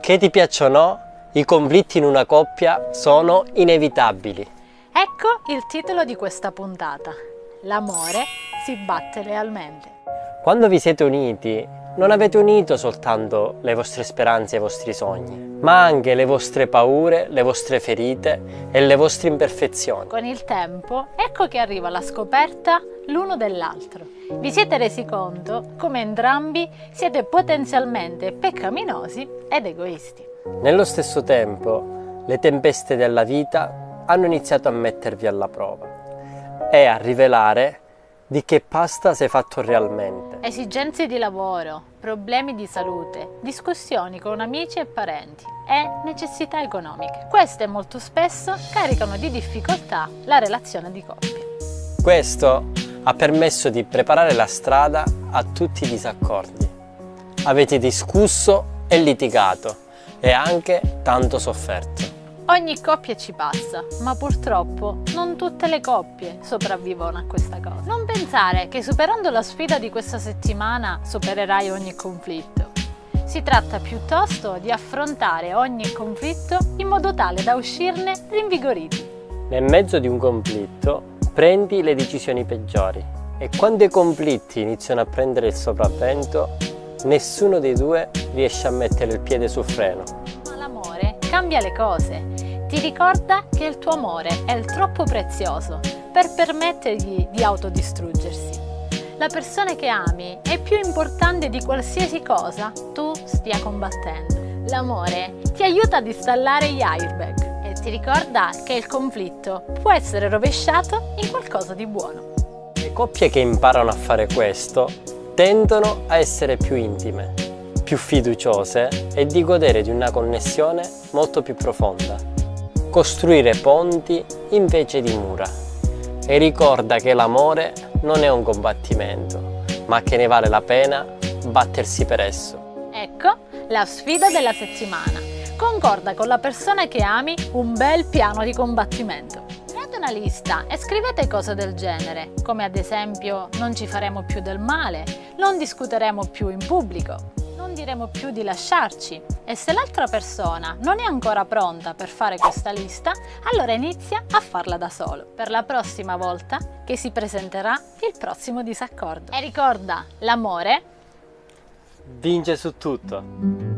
Che ti piacciono o no, i conflitti in una coppia sono inevitabili. Ecco il titolo di questa puntata. L'amore si batte lealmente. Quando vi siete uniti, non avete unito soltanto le vostre speranze e i vostri sogni, ma anche le vostre paure, le vostre ferite e le vostre imperfezioni. Con il tempo, ecco che arriva la scoperta l'uno dell'altro. Vi siete resi conto come entrambi siete potenzialmente peccaminosi ed egoisti. Nello stesso tempo, le tempeste della vita hanno iniziato a mettervi alla prova e a rivelare di che pasta sei fatto realmente. Esigenze di lavoro, problemi di salute, discussioni con amici e parenti e necessità economiche. Queste molto spesso caricano di difficoltà la relazione di coppia. Questo ha permesso di preparare la strada a tutti i disaccordi. Avete discusso e litigato e anche tanto sofferto. Ogni coppia ci passa, ma purtroppo non tutte le coppie sopravvivono a questa cosa. Non pensare che superando la sfida di questa settimana supererai ogni conflitto. Si tratta piuttosto di affrontare ogni conflitto in modo tale da uscirne rinvigoriti. Nel mezzo di un conflitto prendi le decisioni peggiori e quando i conflitti iniziano a prendere il sopravvento, nessuno dei due riesce a mettere il piede sul freno. Ma l'amore cambia le cose, ti ricorda che il tuo amore è il troppo prezioso per permettergli di autodistruggersi. La persona che ami è più importante di qualsiasi cosa tu stia combattendo. L'amore ti aiuta ad installare gli airbag e ti ricorda che il conflitto può essere rovesciato in qualcosa di buono. Le coppie che imparano a fare questo tendono a essere più intime, più fiduciose e di godere di una connessione molto più profonda. Costruire ponti invece di mura. E ricorda che l'amore non è un combattimento, ma che ne vale la pena battersi per esso. Ecco la sfida della settimana. Concorda con la persona che ami un bel piano di combattimento. Create una lista e scrivete cose del genere, come ad esempio non ci faremo più del male, non discuteremo più in pubblico, non diremo più di lasciarci. E se l'altra persona non è ancora pronta per fare questa lista, allora inizia a farla da solo, per la prossima volta che si presenterà il prossimo disaccordo. E ricorda, l'amore Vince su tutto.